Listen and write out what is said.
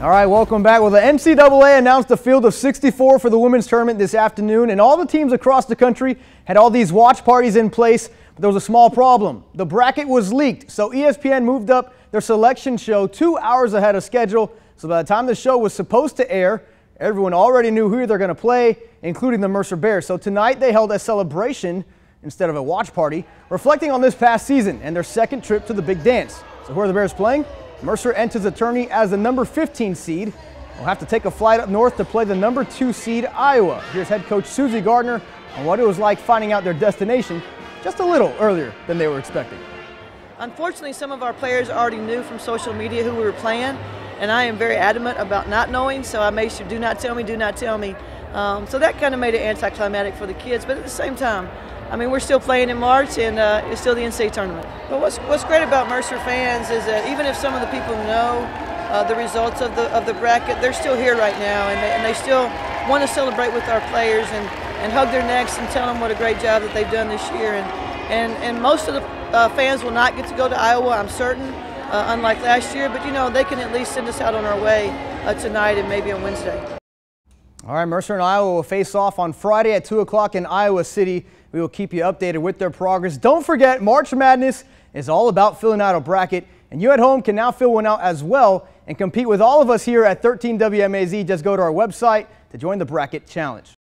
All right, welcome back. Well, the NCAA announced a field of 64 for the women's tournament this afternoon, and all the teams across the country had all these watch parties in place. But there was a small problem. The bracket was leaked, so ESPN moved up their selection show two hours ahead of schedule. So by the time the show was supposed to air, everyone already knew who they're going to play, including the Mercer Bears. So tonight they held a celebration instead of a watch party, reflecting on this past season and their second trip to the big dance. So who are the Bears playing? Mercer enters the tourney as the number 15 seed. We'll have to take a flight up north to play the number two seed Iowa. Here's head coach Susie Gardner on what it was like finding out their destination just a little earlier than they were expecting. Unfortunately, some of our players already knew from social media who we were playing, and I am very adamant about not knowing, so I made sure do not tell me, do not tell me. Um, so that kind of made it anticlimactic for the kids, but at the same time, I mean, we're still playing in March, and uh, it's still the NCAA tournament. But what's, what's great about Mercer fans is that even if some of the people know uh, the results of the of the bracket, they're still here right now, and they, and they still want to celebrate with our players and, and hug their necks and tell them what a great job that they've done this year. And and, and most of the uh, fans will not get to go to Iowa, I'm certain, uh, unlike last year. But you know, they can at least send us out on our way uh, tonight and maybe on Wednesday. All right, Mercer and Iowa will face off on Friday at 2 o'clock in Iowa City. We will keep you updated with their progress. Don't forget, March Madness is all about filling out a bracket, and you at home can now fill one out as well and compete with all of us here at 13 WMAZ. Just go to our website to join the bracket challenge.